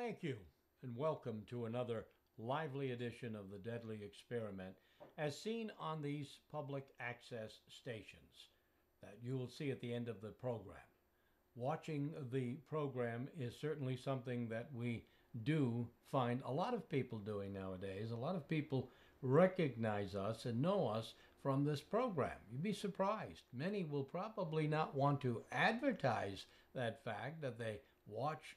Thank you, and welcome to another lively edition of the Deadly Experiment, as seen on these public access stations that you will see at the end of the program. Watching the program is certainly something that we do find a lot of people doing nowadays. A lot of people recognize us and know us from this program. You'd be surprised. Many will probably not want to advertise that fact that they watch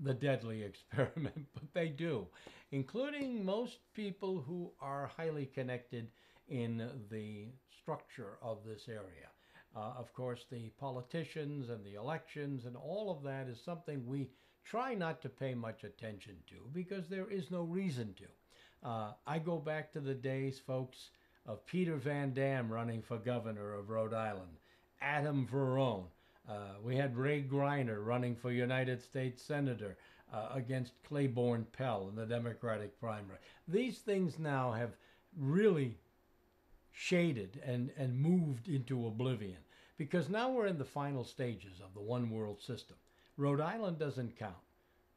the deadly experiment, but they do, including most people who are highly connected in the structure of this area. Uh, of course, the politicians and the elections and all of that is something we try not to pay much attention to because there is no reason to. Uh, I go back to the days, folks, of Peter Van Dam running for governor of Rhode Island, Adam Verone. Uh, we had Ray Greiner running for United States Senator uh, against Claiborne Pell in the Democratic primary. These things now have really shaded and, and moved into oblivion because now we're in the final stages of the one world system. Rhode Island doesn't count.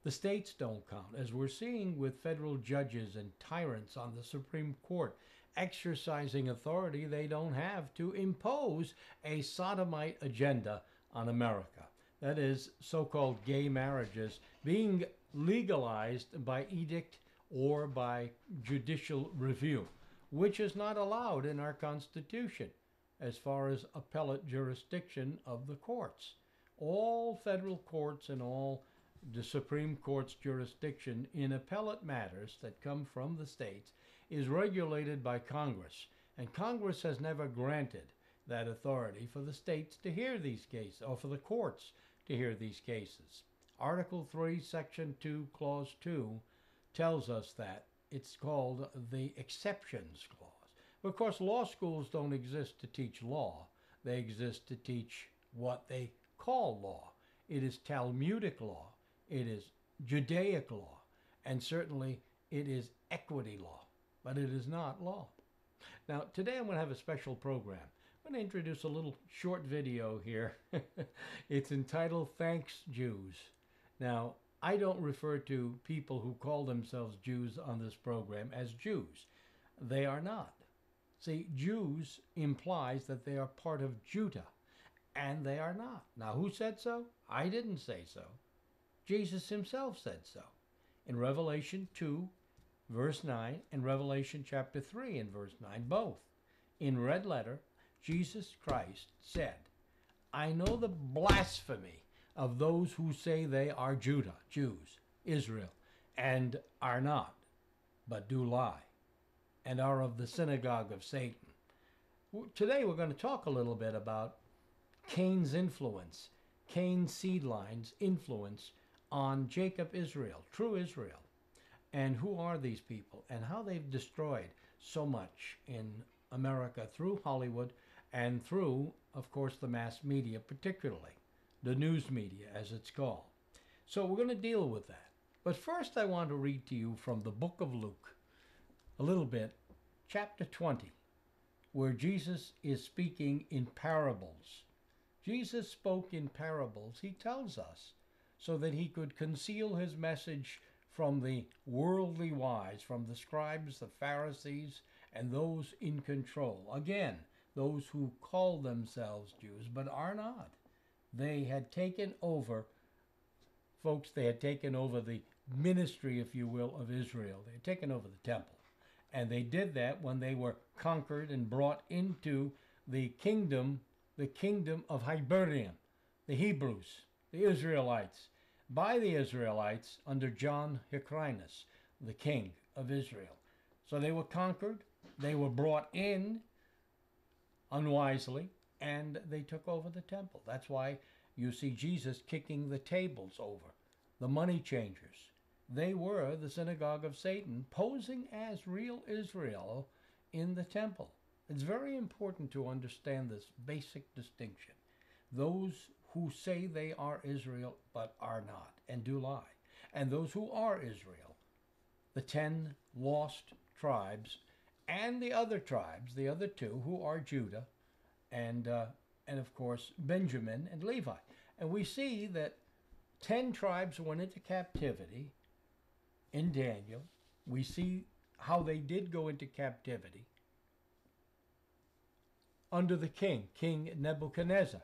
The states don't count, as we're seeing with federal judges and tyrants on the Supreme Court exercising authority they don't have to impose a sodomite agenda on America. That is, so called gay marriages being legalized by edict or by judicial review which is not allowed in our Constitution as far as appellate jurisdiction of the courts. All federal courts and all the Supreme Court's jurisdiction in appellate matters that come from the states is regulated by Congress, and Congress has never granted that authority for the states to hear these cases or for the courts to hear these cases. Article 3, Section 2, Clause 2 tells us that it's called the exceptions clause. Of course, law schools don't exist to teach law, they exist to teach what they call law. It is Talmudic law, it is Judaic law, and certainly it is equity law, but it is not law. Now, today I'm going to have a special program. I'm going to introduce a little short video here. it's entitled Thanks Jews. Now, I don't refer to people who call themselves Jews on this program as Jews. They are not. See, Jews implies that they are part of Judah, and they are not. Now, who said so? I didn't say so. Jesus himself said so. In Revelation 2, verse 9, and Revelation chapter 3 and verse 9, both. In red letter, Jesus Christ said, I know the blasphemy of those who say they are Judah, Jews, Israel, and are not, but do lie, and are of the synagogue of Satan. Today we're going to talk a little bit about Cain's influence, Cain's seed line's influence on Jacob Israel, true Israel. And who are these people and how they've destroyed so much in America through Hollywood and through, of course, the mass media particularly the news media, as it's called. So we're going to deal with that. But first, I want to read to you from the book of Luke a little bit, chapter 20, where Jesus is speaking in parables. Jesus spoke in parables, he tells us, so that he could conceal his message from the worldly wise, from the scribes, the Pharisees, and those in control. Again, those who call themselves Jews but are not they had taken over, folks, they had taken over the ministry, if you will, of Israel. They had taken over the temple. And they did that when they were conquered and brought into the kingdom, the kingdom of Hibernian, the Hebrews, the Israelites, by the Israelites under John Hyrcanus, the king of Israel. So they were conquered, they were brought in unwisely, and they took over the temple. That's why you see Jesus kicking the tables over, the money changers. They were the synagogue of Satan, posing as real Israel in the temple. It's very important to understand this basic distinction. Those who say they are Israel but are not and do lie, and those who are Israel, the ten lost tribes, and the other tribes, the other two who are Judah, and uh, and of course Benjamin and Levi. And we see that ten tribes went into captivity, in Daniel, we see how they did go into captivity under the king, King Nebuchadnezzar.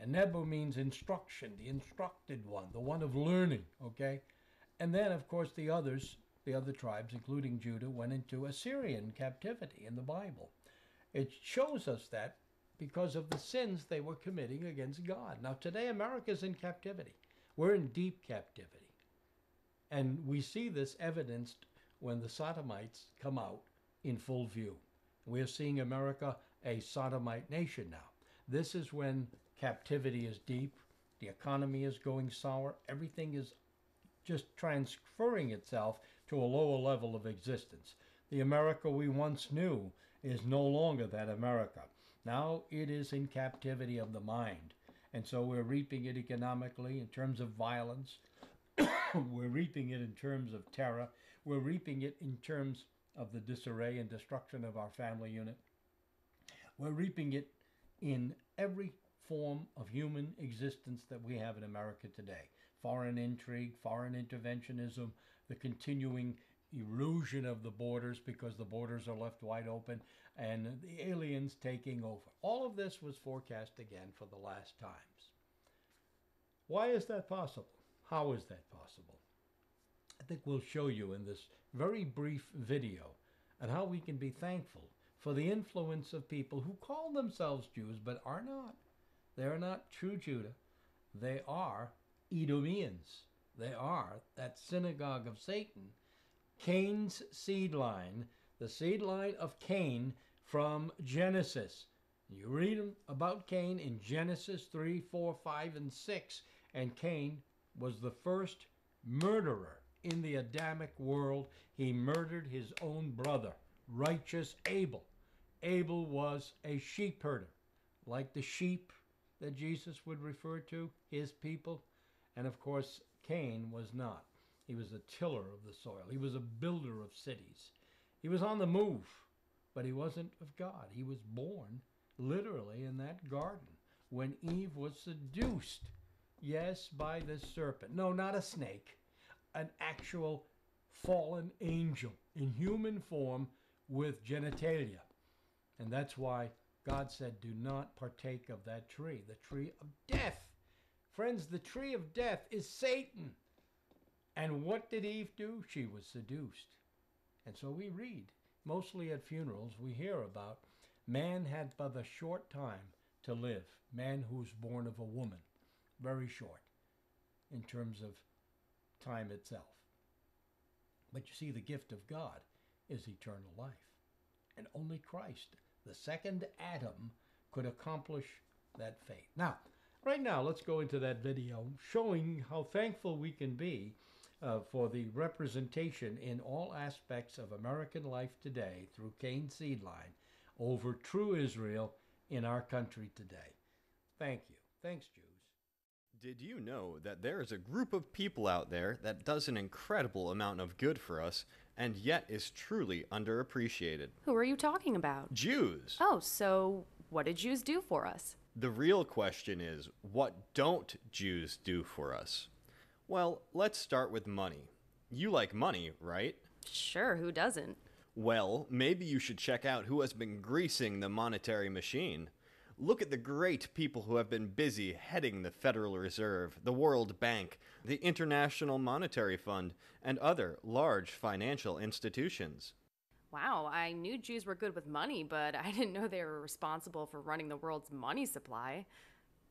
And Nebu means instruction, the instructed one, the one of learning, okay? And then, of course, the others, the other tribes, including Judah, went into Assyrian captivity in the Bible. It shows us that because of the sins they were committing against God. Now, today, America's in captivity. We're in deep captivity. And we see this evidenced when the Sodomites come out in full view. We're seeing America a sodomite nation now. This is when captivity is deep, the economy is going sour, everything is just transferring itself to a lower level of existence. The America we once knew is no longer that America. Now it is in captivity of the mind. And so we're reaping it economically in terms of violence. we're reaping it in terms of terror. We're reaping it in terms of the disarray and destruction of our family unit. We're reaping it in every form of human existence that we have in America today foreign intrigue, foreign interventionism, the continuing erosion of the borders because the borders are left wide open, and the aliens taking over. All of this was forecast again for the last times. Why is that possible? How is that possible? I think we'll show you in this very brief video and how we can be thankful for the influence of people who call themselves Jews but are not. They are not true Judah. They are Edomians. They are that synagogue of Satan, Cain's seed line, the seed line of Cain from Genesis. You read about Cain in Genesis 3, 4, 5, and 6, and Cain was the first murderer in the Adamic world. He murdered his own brother, righteous Abel. Abel was a sheep herder, like the sheep that Jesus would refer to, his people. And of course, Cain was not. He was a tiller of the soil, he was a builder of cities. He was on the move, but he wasn't of God. He was born literally in that garden when Eve was seduced, yes, by the serpent. No, not a snake, an actual fallen angel in human form with genitalia. And that's why God said, Do not partake of that tree, the tree of death. Friends, the tree of death is Satan. And what did Eve do? She was seduced. And so we read, mostly at funerals, we hear about man had but a short time to live, man who's born of a woman, very short in terms of time itself. But you see, the gift of God is eternal life. And only Christ the second Adam could accomplish that fate. Now, right now, let's go into that video showing how thankful we can be uh, for the representation in all aspects of American life today through Cain Seedline over true Israel in our country today. Thank you. Thanks, Jews. Did you know that there is a group of people out there that does an incredible amount of good for us and yet is truly underappreciated? Who are you talking about? Jews. Oh, so what did Jews do for us? The real question is what don't Jews do for us? Well, let's start with money. You like money, right? Sure, who doesn't? Well, maybe you should check out who has been greasing the monetary machine. Look at the great people who have been busy heading the Federal Reserve, the World Bank, the International Monetary Fund, and other large financial institutions. Wow, I knew Jews were good with money, but I didn't know they were responsible for running the world's money supply.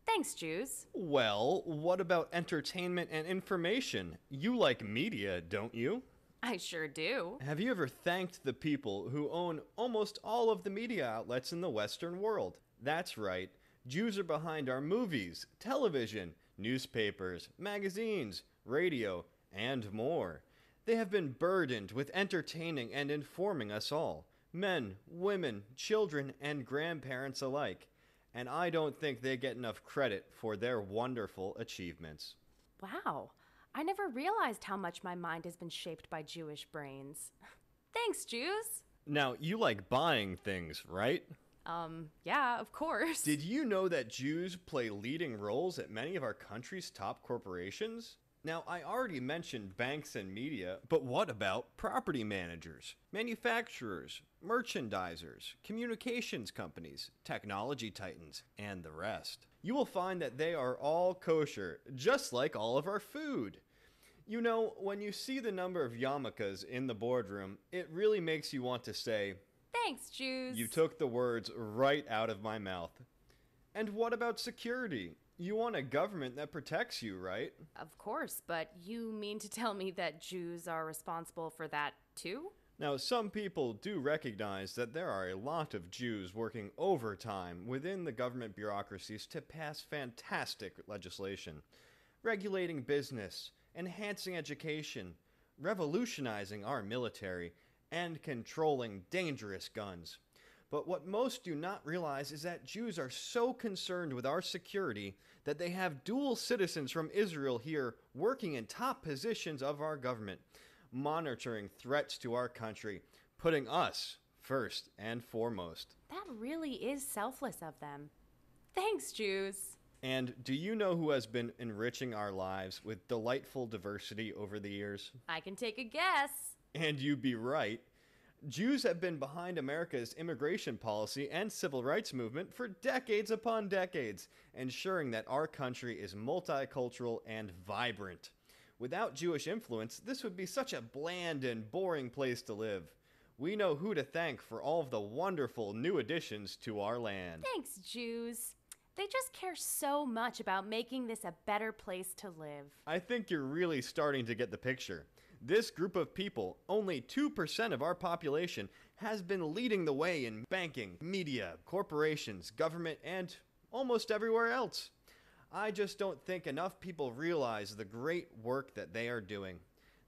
Thanks, Jews. Well, what about entertainment and information? You like media, don't you? I sure do. Have you ever thanked the people who own almost all of the media outlets in the Western world? That's right, Jews are behind our movies, television, newspapers, magazines, radio, and more. They have been burdened with entertaining and informing us all men, women, children, and grandparents alike. And I don't think they get enough credit for their wonderful achievements. Wow, I never realized how much my mind has been shaped by Jewish brains. Thanks, Jews! Now, you like buying things, right? Um, yeah, of course. Did you know that Jews play leading roles at many of our country's top corporations? Now, I already mentioned banks and media, but what about property managers, manufacturers, merchandisers, communications companies, technology titans, and the rest? You will find that they are all kosher, just like all of our food. You know, when you see the number of yarmulkes in the boardroom, it really makes you want to say, Thanks, Jews. You took the words right out of my mouth. And what about security? You want a government that protects you, right? Of course, but you mean to tell me that Jews are responsible for that too? Now, some people do recognize that there are a lot of Jews working overtime within the government bureaucracies to pass fantastic legislation, regulating business, enhancing education, revolutionizing our military, and controlling dangerous guns. But what most do not realize is that Jews are so concerned with our security that they have dual citizens from Israel here working in top positions of our government, monitoring threats to our country, putting us first and foremost. That really is selfless of them. Thanks, Jews. And do you know who has been enriching our lives with delightful diversity over the years? I can take a guess. And you'd be right. Jews have been behind America's immigration policy and civil rights movement for decades upon decades, ensuring that our country is multicultural and vibrant. Without Jewish influence, this would be such a bland and boring place to live. We know who to thank for all of the wonderful new additions to our land. Thanks, Jews. They just care so much about making this a better place to live. I think you're really starting to get the picture. This group of people, only 2% of our population, has been leading the way in banking, media, corporations, government, and almost everywhere else. I just don't think enough people realize the great work that they are doing.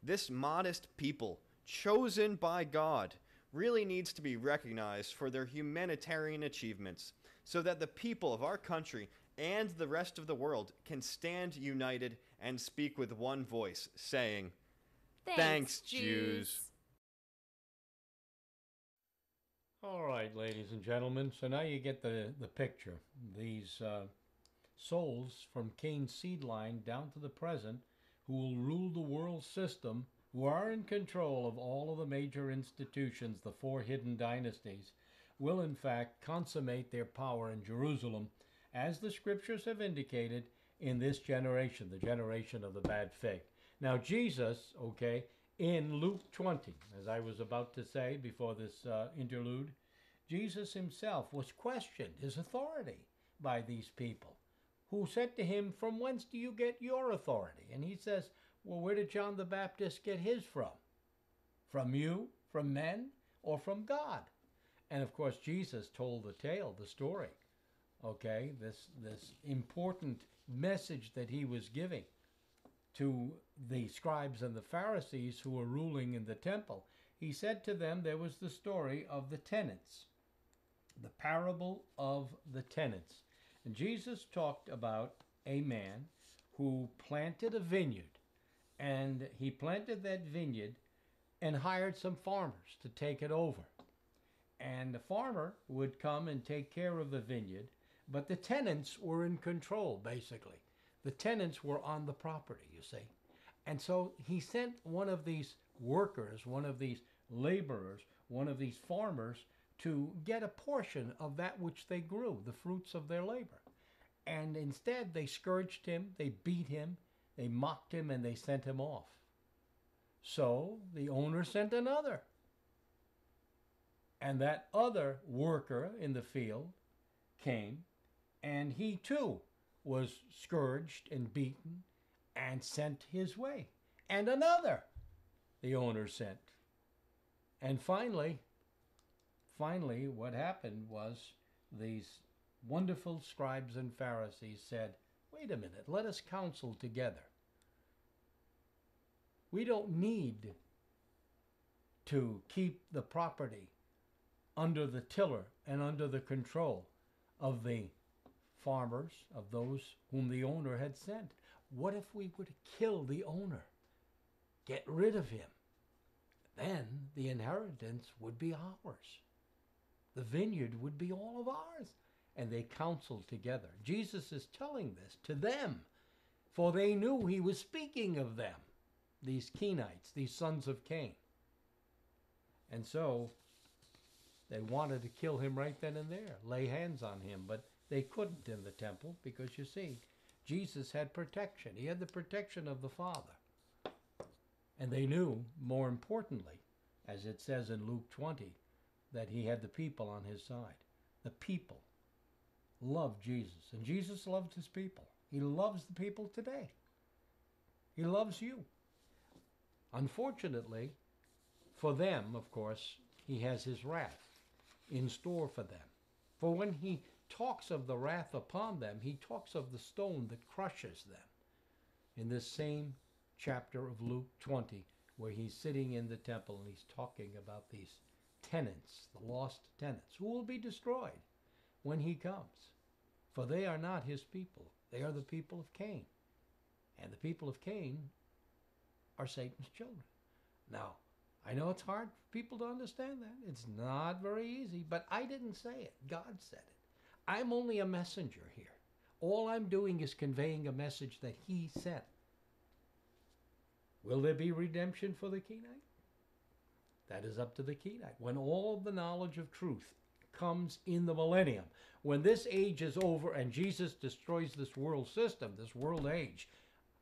This modest people, chosen by God, really needs to be recognized for their humanitarian achievements so that the people of our country and the rest of the world can stand united and speak with one voice, saying, Thanks, Thanks, Jews. All right, ladies and gentlemen. So now you get the, the picture. These uh, souls from Cain's seed line down to the present who will rule the world system, who are in control of all of the major institutions, the four hidden dynasties, will in fact consummate their power in Jerusalem, as the scriptures have indicated in this generation, the generation of the bad fig. Now, Jesus, okay, in Luke 20, as I was about to say before this uh, interlude, Jesus himself was questioned, his authority, by these people, who said to him, From whence do you get your authority? And he says, Well, where did John the Baptist get his from? From you, from men, or from God? And of course, Jesus told the tale, the story, okay, this, this important message that he was giving to the scribes and the Pharisees who were ruling in the temple. He said to them, there was the story of the tenants, the parable of the tenants. And Jesus talked about a man who planted a vineyard, and he planted that vineyard and hired some farmers to take it over. And the farmer would come and take care of the vineyard, but the tenants were in control, basically. The tenants were on the property, you see. And so he sent one of these workers, one of these laborers, one of these farmers to get a portion of that which they grew, the fruits of their labor. And instead, they scourged him, they beat him, they mocked him, and they sent him off. So the owner sent another. And that other worker in the field came, and he too was scourged and beaten and sent his way. And another the owner sent. And finally, finally, what happened was these wonderful scribes and Pharisees said, Wait a minute, let us counsel together. We don't need to keep the property under the tiller and under the control of the farmers, of those whom the owner had sent. What if we would kill the owner? Get rid of him. Then the inheritance would be ours. The vineyard would be all of ours. And they counseled together. Jesus is telling this to them for they knew he was speaking of them, these Kenites, these sons of Cain. And so they wanted to kill him right then and there, lay hands on him, but they couldn't in the temple because you see, Jesus had protection. He had the protection of the Father. And they knew, more importantly, as it says in Luke 20, that he had the people on his side. The people loved Jesus, and Jesus loved his people. He loves the people today. He loves you. Unfortunately, for them, of course, he has his wrath in store for them. For when he talks of the wrath upon them, he talks of the stone that crushes them. In this same chapter of Luke 20, where he's sitting in the temple and he's talking about these tenants, the lost tenants, who will be destroyed when he comes. For they are not his people, they are the people of Cain. And the people of Cain are Satan's children. Now, I know it's hard for people to understand that. It's not very easy, but I didn't say it. God said it. I'm only a messenger here. All I'm doing is conveying a message that He sent. Will there be redemption for the Kenite? That is up to the Kenite. When all the knowledge of truth comes in the millennium, when this age is over and Jesus destroys this world system, this world age,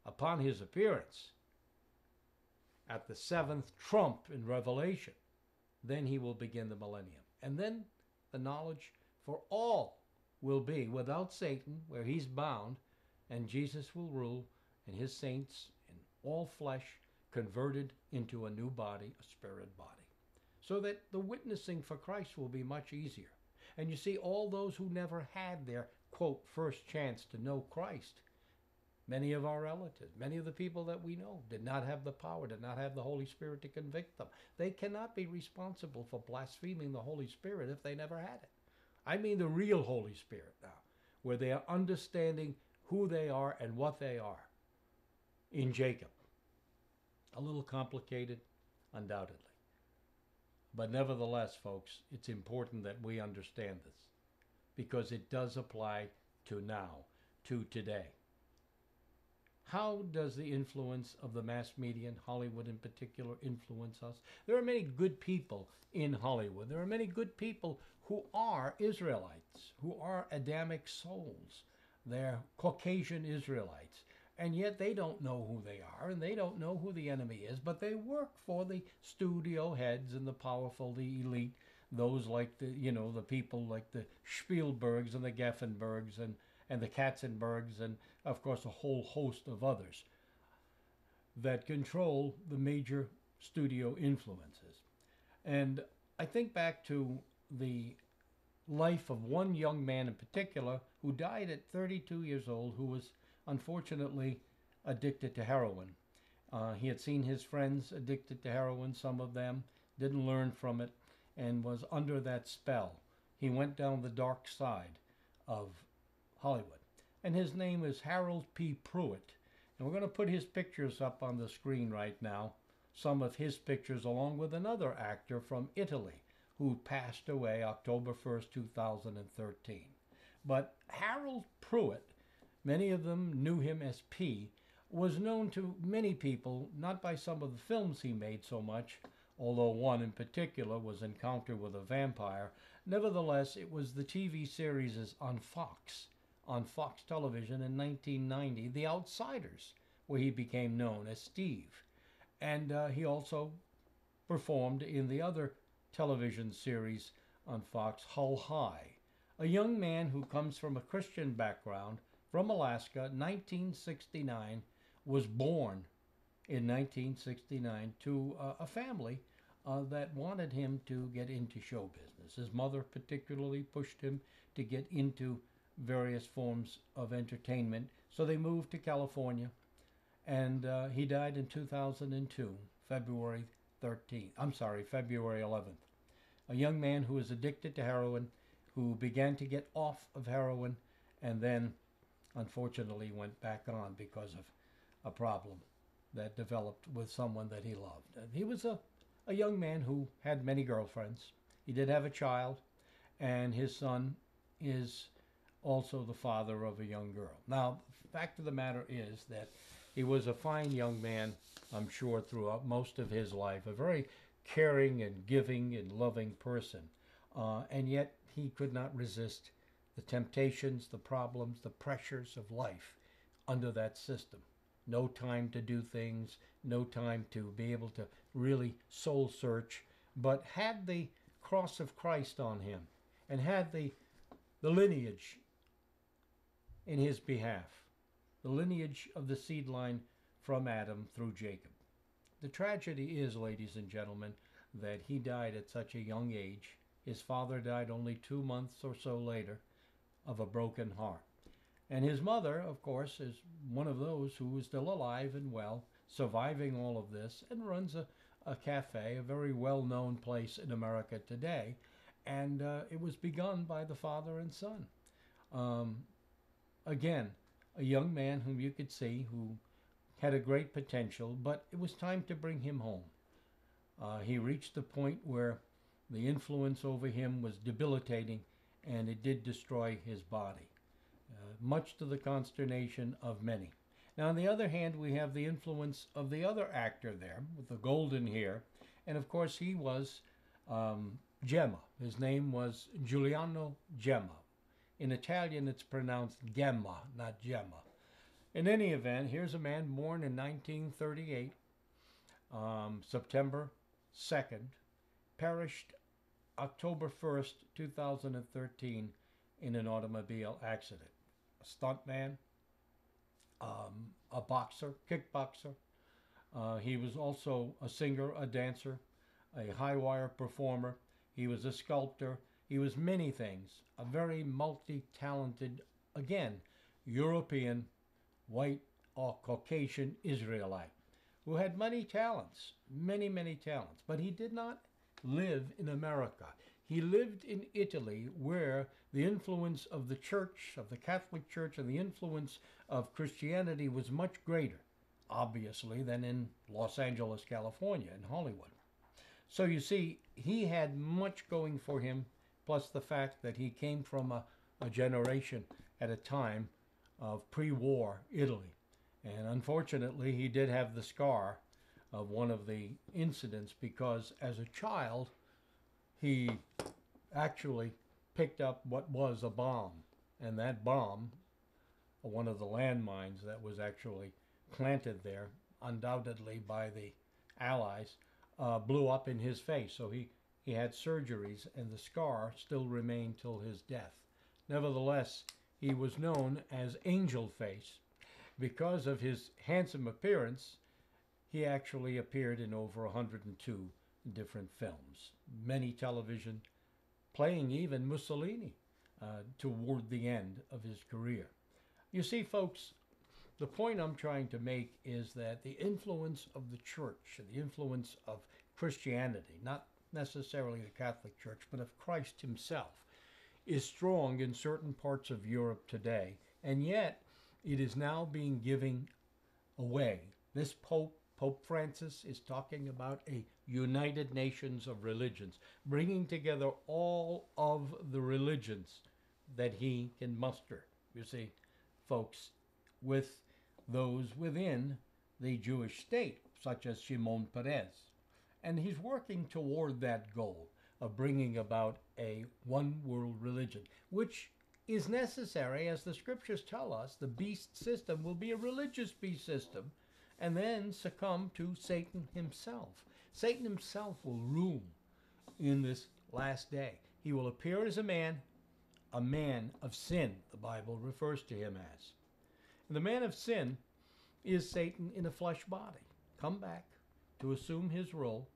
upon his appearance at the seventh trump in Revelation, then he will begin the millennium. And then the knowledge for all will be without Satan, where he's bound, and Jesus will rule, and his saints in all flesh converted into a new body, a spirit body. So that the witnessing for Christ will be much easier. And you see, all those who never had their, quote, first chance to know Christ, many of our relatives, many of the people that we know, did not have the power, did not have the Holy Spirit to convict them. They cannot be responsible for blaspheming the Holy Spirit if they never had it. I mean the real Holy Spirit now, where they are understanding who they are and what they are. In Jacob. A little complicated, undoubtedly. But nevertheless, folks, it's important that we understand this because it does apply to now, to today. How does the influence of the mass media and Hollywood in particular influence us? There are many good people in Hollywood. There are many good people who are Israelites, who are Adamic souls. They're Caucasian Israelites. And yet they don't know who they are and they don't know who the enemy is, but they work for the studio heads and the powerful, the elite, those like the, you know, the people like the Spielbergs and the Geffenbergs and, and the Katzenbergs and, of course, a whole host of others that control the major studio influences. And I think back to the life of one young man in particular who died at 32 years old, who was unfortunately addicted to heroin. Uh, he had seen his friends addicted to heroin, some of them didn't learn from it, and was under that spell. He went down the dark side of Hollywood. And his name is Harold P. Pruitt. And we're going to put his pictures up on the screen right now. Some of his pictures, along with another actor from Italy who passed away October 1st, 2013. But Harold Pruitt many of them knew him as P, was known to many people not by some of the films he made so much, although one in particular was Encounter with a Vampire. Nevertheless, it was the TV series on Fox, on Fox television in 1990, The Outsiders, where he became known as Steve. And uh, he also performed in the other television series on Fox, Hull High. A young man who comes from a Christian background from Alaska, 1969, was born in 1969 to uh, a family uh, that wanted him to get into show business. His mother particularly pushed him to get into various forms of entertainment. So they moved to California, and uh, he died in 2002, February 13th. I'm sorry, February 11th. A young man who was addicted to heroin, who began to get off of heroin, and then unfortunately went back on because of a problem that developed with someone that he loved. And he was a, a young man who had many girlfriends. He did have a child, and his son is also the father of a young girl. Now, the fact of the matter is that he was a fine young man, I'm sure, throughout most of his life, a very caring and giving and loving person. Uh, and yet he could not resist the temptations, the problems, the pressures of life under that system. No time to do things, no time to be able to really soul search, but had the cross of Christ on him and had the, the lineage in his behalf, the lineage of the seed line from Adam through Jacob. The tragedy is, ladies and gentlemen, that he died at such a young age. His father died only two months or so later of a broken heart. And his mother, of course, is one of those who is still alive and well, surviving all of this, and runs a, a cafe, a very well known place in America today. And uh, it was begun by the father and son. Um, again, a young man whom you could see who had a great potential, but it was time to bring him home. Uh, he reached the point where the influence over him was debilitating and it did destroy his body, uh, much to the consternation of many. Now, on the other hand, we have the influence of the other actor there with the golden hair, and of course, he was um, Gemma. His name was Giuliano Gemma. In Italian, it's pronounced Gemma, not Gemma. In any event, here's a man born in 1938, um, September 2nd, perished October 1st, 2013, in an automobile accident. A stuntman, um, a boxer, kickboxer. Uh, he was also a singer, a dancer, a high wire performer. He was a sculptor. He was many things. A very multi talented, again, European, white, or Caucasian Israelite who had many talents, many, many talents. But he did not live in America. He lived in Italy, where the influence of the church, of the Catholic Church, and the influence of Christianity was much greater, obviously, than in Los Angeles, California, in Hollywood. So you see, he had much going for him, plus the fact that he came from a, a generation at a time of pre war Italy. And unfortunately, he did have the scar of one of the incidents because as a child, he actually picked up what was a bomb. And that bomb, one of the landmines that was actually planted there, undoubtedly by the Allies, uh, blew up in his face. So he, he had surgeries, and the scar still remained till his death. Nevertheless, he was known as Angel Face because of his handsome appearance he actually appeared in over 102 different films, many television, playing even Mussolini uh, toward the end of his career. You see, folks, the point I'm trying to make is that the influence of the church, the influence of Christianity, not necessarily the Catholic Church, but of Christ himself, is strong in certain parts of Europe today. And yet, it is now being given away. This Pope Pope Francis is talking about a United Nations of religions, bringing together all of the religions that he can muster, you see, folks, with those within the Jewish state, such as Shimon Peres. And he's working toward that goal of bringing about a one world religion, which is necessary, as the scriptures tell us. The beast system will be a religious beast system and then succumb to Satan himself. Satan himself will rule in this last day. He will appear as a man, a man of sin, the Bible refers to him as. The man of sin is Satan in a flesh body, come back to assume his role,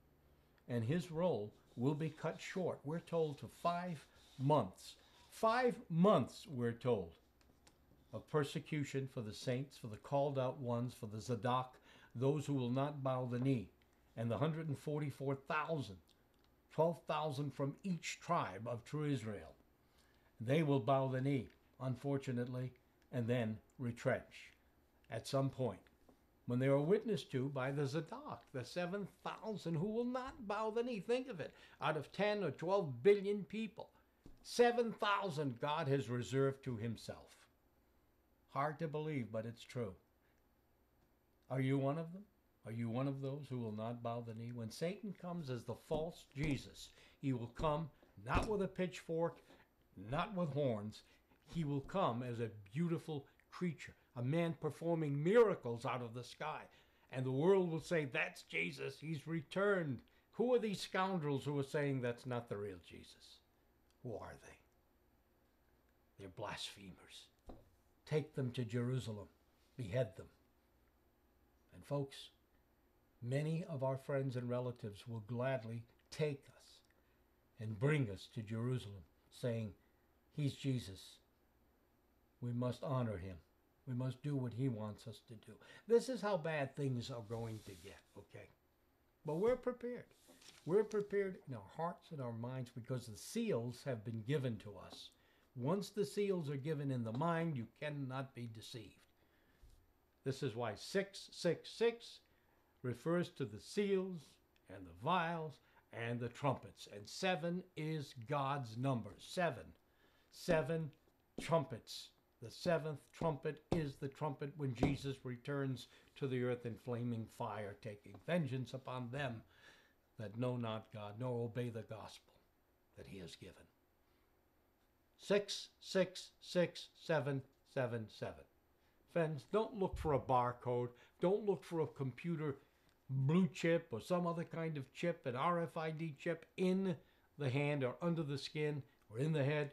and his role will be cut short. We're told to five months. Five months, we're told of persecution for the saints, for the called out ones, for the Zadok, those who will not bow the knee, and the 144,000, 12,000 from each tribe of true Israel. They will bow the knee, unfortunately, and then retrench at some point when they are witnessed to by the Zadok, the 7,000 who will not bow the knee. Think of it. Out of 10 or 12 billion people, 7,000 God has reserved to himself Hard to believe, but it's true. Are you one of them? Are you one of those who will not bow the knee? When Satan comes as the false Jesus, he will come not with a pitchfork, not with horns. He will come as a beautiful creature, a man performing miracles out of the sky. And the world will say, That's Jesus. He's returned. Who are these scoundrels who are saying that's not the real Jesus? Who are they? They're blasphemers. Take them to Jerusalem, behead them. And folks, many of our friends and relatives will gladly take us and bring us to Jerusalem, saying, He's Jesus. We must honor him. We must do what he wants us to do. This is how bad things are going to get, okay? But we're prepared. We're prepared in our hearts and our minds because the seals have been given to us. Once the seals are given in the mind, you cannot be deceived. This is why 666 refers to the seals and the vials and the trumpets. And seven is God's number. Seven. Seven trumpets. The seventh trumpet is the trumpet when Jesus returns to the earth in flaming fire, taking vengeance upon them that know not God, nor obey the gospel that he has given. Six, six, six, seven, seven, seven. Friends, don't look for a barcode. Don't look for a computer blue chip or some other kind of chip, an RFID chip in the hand or under the skin or in the head.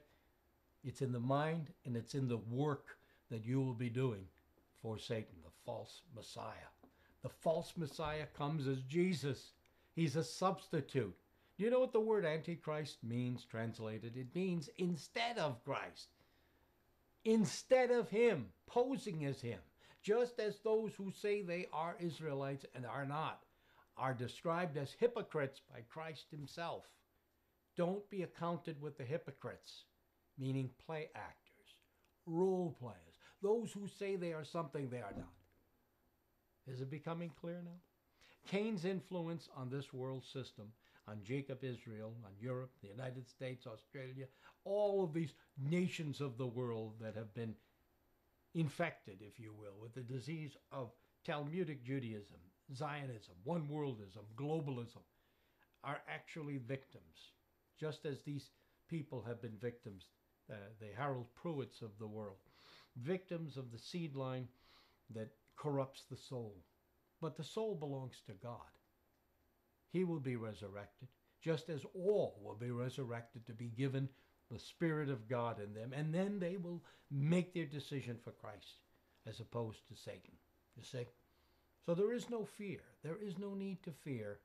It's in the mind and it's in the work that you will be doing for Satan, the false Messiah. The false Messiah comes as Jesus. He's a substitute. Do you know what the word Antichrist means translated? It means instead of Christ. Instead of him, posing as him. Just as those who say they are Israelites and are not are described as hypocrites by Christ himself. Don't be accounted with the hypocrites meaning play actors, role players, those who say they are something they are not. Is it becoming clear now? Cain's influence on this world system, on Jacob Israel, on Europe, the United States, Australia, all of these nations of the world that have been infected, if you will, with the disease of Talmudic Judaism, Zionism, one worldism, globalism, are actually victims, just as these people have been victims uh, the Harold Pruitts of the world, victims of the seed line that corrupts the soul. But the soul belongs to God. He will be resurrected, just as all will be resurrected to be given the Spirit of God in them, and then they will make their decision for Christ as opposed to Satan. You see? So there is no fear. There is no need to fear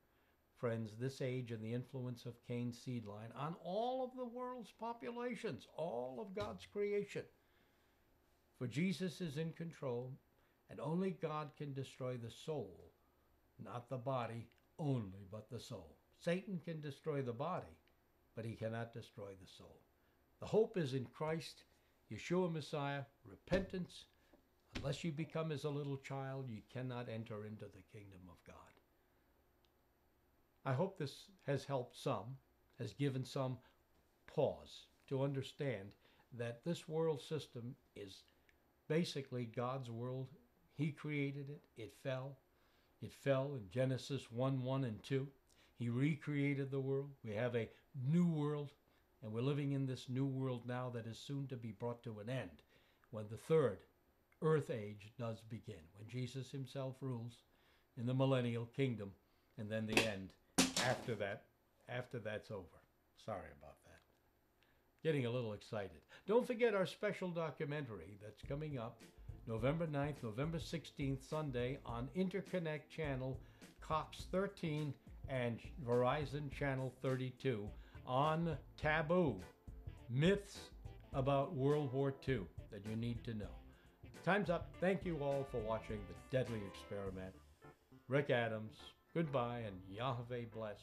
friends, this age and the influence of Cain's seed line on all of the world's populations, all of God's creation. For Jesus is in control, and only God can destroy the soul, not the body only, but the soul. Satan can destroy the body, but he cannot destroy the soul. The hope is in Christ, Yeshua Messiah, repentance. Unless you become as a little child, you cannot enter into the kingdom of God. I hope this has helped some, has given some pause to understand that this world system is basically God's world. He created it, it fell. It fell in Genesis 1 1 and 2. He recreated the world. We have a new world, and we're living in this new world now that is soon to be brought to an end when the third earth age does begin, when Jesus himself rules in the millennial kingdom, and then the end after that, after that's over. Sorry about that. Getting a little excited. Don't forget our special documentary that's coming up November 9th, November 16th, Sunday on Interconnect Channel, Cox 13, and Verizon Channel 32 on Taboo Myths about World War II that you need to know. Time's up. Thank you all for watching The Deadly Experiment. Rick Adams, Goodbye and Yahweh bless